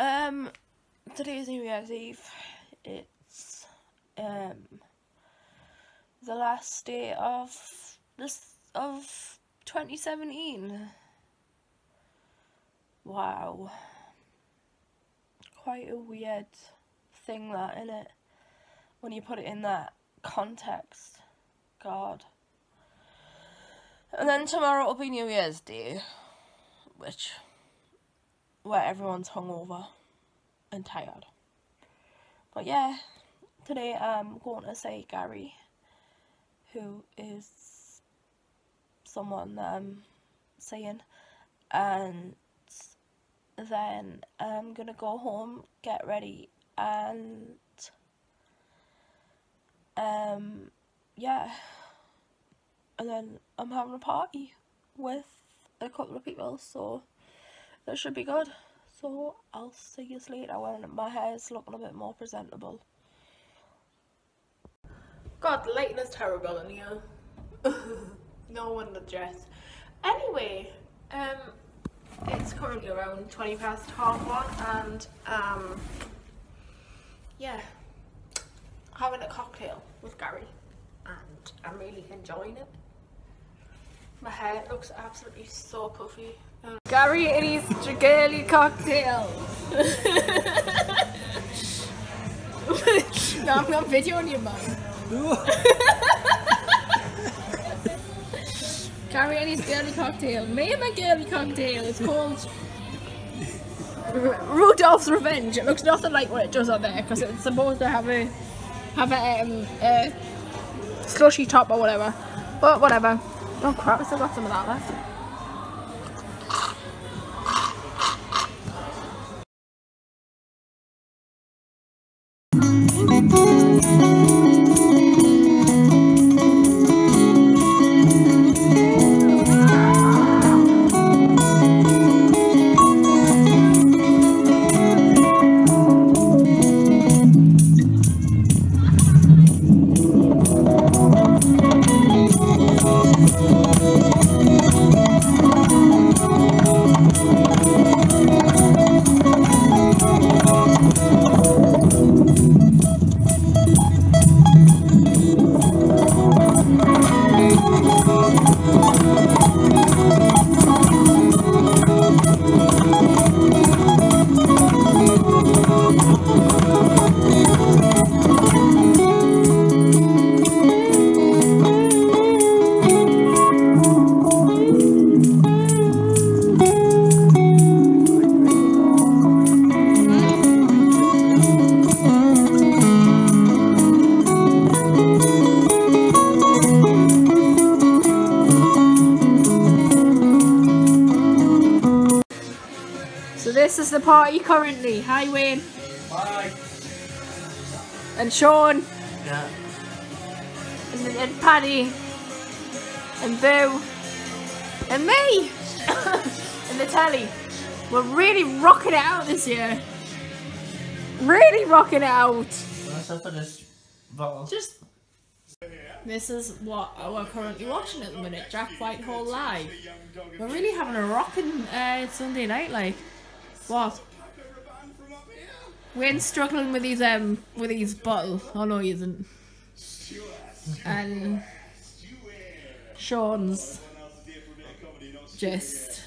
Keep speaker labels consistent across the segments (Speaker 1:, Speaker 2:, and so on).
Speaker 1: Um, today's New Year's Eve. It's um the last day of this of 2017. Wow. Quite a weird thing that, in it? When you put it in that context. God. And then tomorrow will be New Year's Day, which where everyone's hungover and tired. But yeah, today I'm going to say Gary, who is someone that I'm saying, and then I'm gonna go home, get ready, and um, yeah, and then I'm having a party with a couple of people, so that should be good. So I'll see you later when my hair is looking a bit more presentable. God, the lighting is terrible in here. no wonder, dress Anyway, um, it's currently around 20 past half one and um, yeah, having a cocktail with Gary and I'm really enjoying it. My hair looks absolutely so puffy. Gary and his girly cocktail. no, I'm not videoing you, man. Gary and his girly cocktail. Me and my girly cocktail. It's called Rudolph's Revenge. It looks nothing like what it does on there because it's supposed to have a have a, um, a slushy top or whatever. But whatever. Oh crap! I still got some of that left. This is the party currently. Hi Wayne.
Speaker 2: Bye.
Speaker 1: And Sean.
Speaker 2: Yeah.
Speaker 1: And, and Paddy. And Boo. And me. and the telly. We're really rocking it out this year. Really rocking it out.
Speaker 2: What's up for this bottle?
Speaker 1: Just. This is what we're currently watching at the minute, Jack Whitehall live. We're really having a rocking uh, Sunday night, like. What? Wayne's struggling with his um with his bottle. Oh no, he isn't. And Sean's just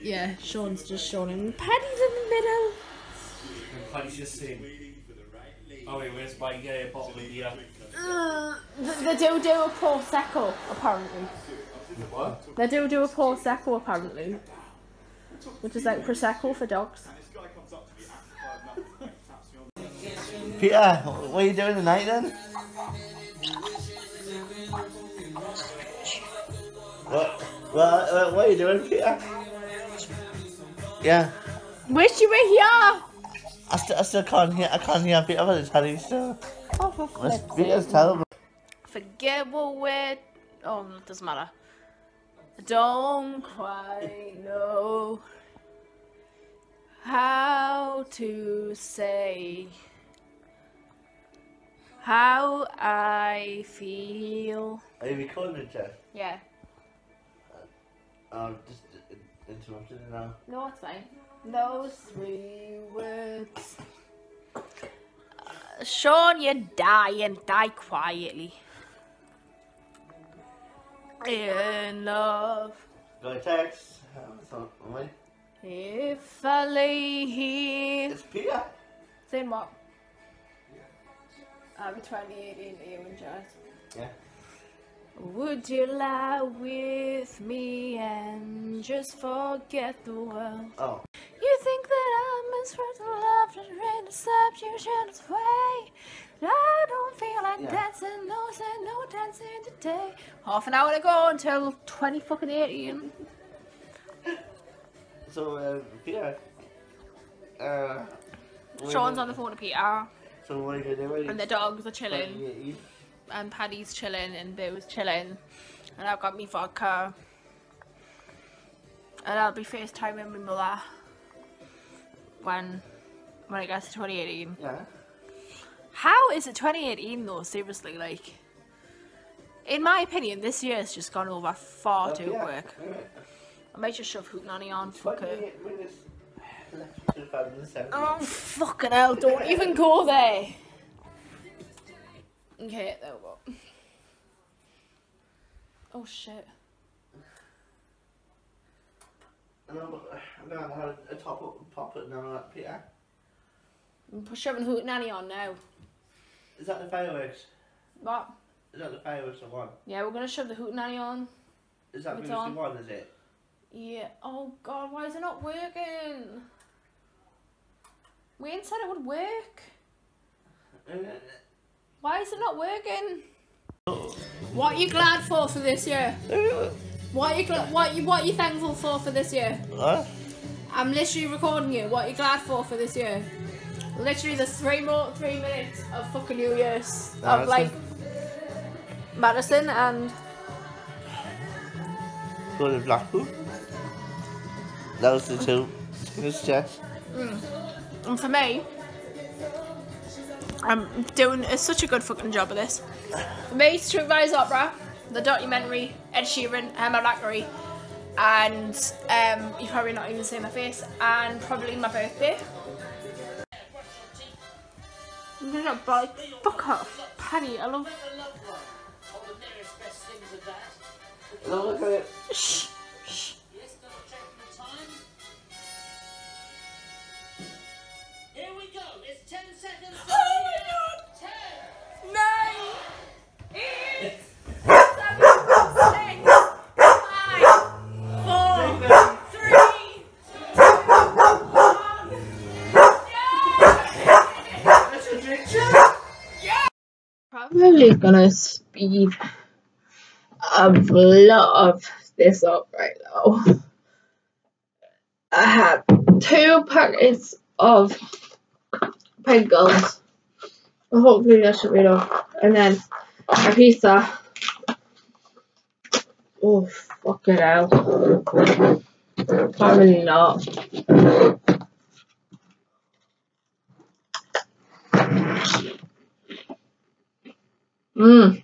Speaker 1: yeah, Sean's just Sean and Paddy's in the middle.
Speaker 2: And Paddy's just saying, oh wait, where's my get a bottle of beer?
Speaker 1: Uh, they, they do do a prosecco apparently.
Speaker 2: What?
Speaker 1: They do do a prosecco apparently, which is like prosecco for dogs.
Speaker 2: Peter, what are you doing tonight then? What? What, what, what are you doing, Peter? Yeah.
Speaker 1: Wish you were here.
Speaker 2: I still, I still can't hear, I can't hear Peter for the telly still.
Speaker 1: Oh, for
Speaker 2: Peter's terrible.
Speaker 1: Forget what we're. Oh, it doesn't matter. Don't quite know how to say how I feel.
Speaker 2: Are you recording Jeff?
Speaker 1: Yeah.
Speaker 2: Um, just,
Speaker 3: interrupted you now.
Speaker 1: No, it's fine. Those three words. Uh, Sean, you die and die quietly. In love.
Speaker 3: Got a text. Um.
Speaker 1: If I lay here.
Speaker 3: It's Peter.
Speaker 1: Saying what? I'm 2018 to you and Jazz.
Speaker 3: Yeah.
Speaker 1: Would you lie with me and just forget the world?
Speaker 3: Oh.
Speaker 1: You think that I'm as first love to ready to substitution's way? I don't feel like
Speaker 3: Yeah.
Speaker 1: dancing, no, say no dancing today. Half an hour to go until 20 fucking 18.
Speaker 3: So, uh, Peter. Uh.
Speaker 1: Sean's on the phone to Peter,
Speaker 3: So, what are you gonna
Speaker 1: and the dogs are chilling. And Paddy's chilling and Boo's chilling and I've got me vodka and I'll be FaceTiming my mother when when it gets to 2018.
Speaker 3: yeah.
Speaker 1: How is it 2018 though, seriously, like in my opinion this year has just gone over far too
Speaker 3: yeah.
Speaker 1: quick. I might just shove Hootenanny on, fuck it.
Speaker 3: 28 minutes left to 2017.
Speaker 1: Oh fucking hell, don't even go there. Okay, there we go. Oh shit.
Speaker 3: And uh, I'm, gonna have a top up pop it now, like, Peter.
Speaker 1: I'm shoving Hootenanny on now.
Speaker 3: Is that the fireworks?
Speaker 1: What?
Speaker 3: Is that the fireworks I won?
Speaker 1: Yeah, we're gonna shove the Hootenanny on.
Speaker 3: Is that
Speaker 1: It's
Speaker 3: BBC
Speaker 1: on.
Speaker 3: One, is it?
Speaker 1: Yeah. Oh god, why is it not working? Wayne said it would work.
Speaker 3: Uh,
Speaker 1: Why is it not working? What are you glad for for this year? What are you gla- what you what are you thankful for for this year?
Speaker 3: What?
Speaker 1: I'm literally recording you. What are you glad for for this year? Literally, there's three more three minutes of New Year's of like Madison and
Speaker 3: Go to Blackpool. That was the two. It's just.
Speaker 1: And for me, I'm doing a, such a good fucking job of this. For me, Streetwise Opera, the documentary, Ed Sheeran, Emma Blackery, and um, you're probably not even seeing my face, and probably my birthday. I'm gonna like, fuck off, Paddy. I love.
Speaker 3: Look at it.
Speaker 1: Shh, shh.
Speaker 4: Here we go. It's 10 seconds.
Speaker 5: Gonna speed a lot of this up right now. I have two packets of pickles. Hopefully that should be enough. And then a pizza. Oh fucking hell. Probably not. Mmm.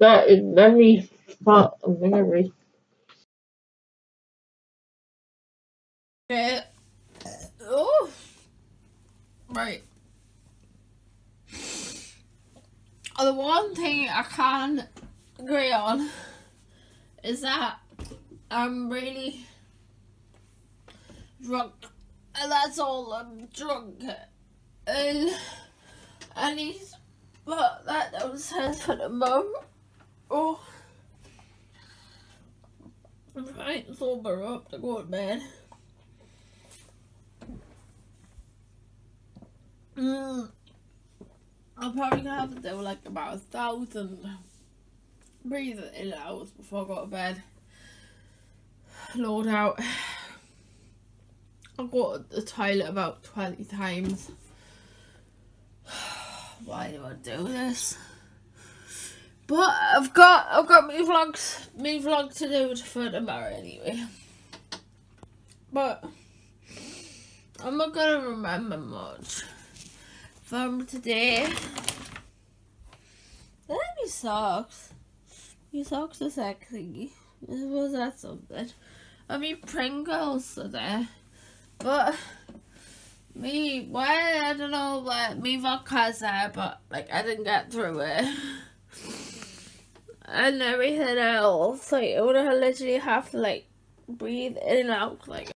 Speaker 5: That is very hot and very.
Speaker 1: Okay. Oh. Right. The one thing I can agree on is that I'm really drunk. And that's all I'm drunk. And need to put that downstairs for the moment. Oh. I'm trying to sober up to go to bed. Mm. I'm probably gonna have to do like about a thousand breathing in hours before I go to bed. Load out. I'll go to the toilet about 20 times. Why do I do this? But I've got I've got my vlogs my vlog to do for tomorrow anyway. But I'm not gonna remember much from today. That be socks. Your socks are sexy. Was that something? I mean, Pringles are there. But, me, why, I don't know, like, me vodka's there, but, like, I didn't get through it. and everything else, like, I would have literally have to, like, breathe in and out, like,